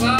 Wow.